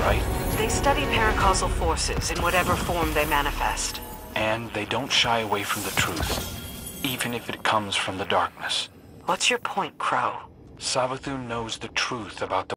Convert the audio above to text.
right? They study paracausal forces in whatever form they manifest. And they don't shy away from the truth, even if it comes from the darkness. What's your point, Crow? Savathun knows the truth about the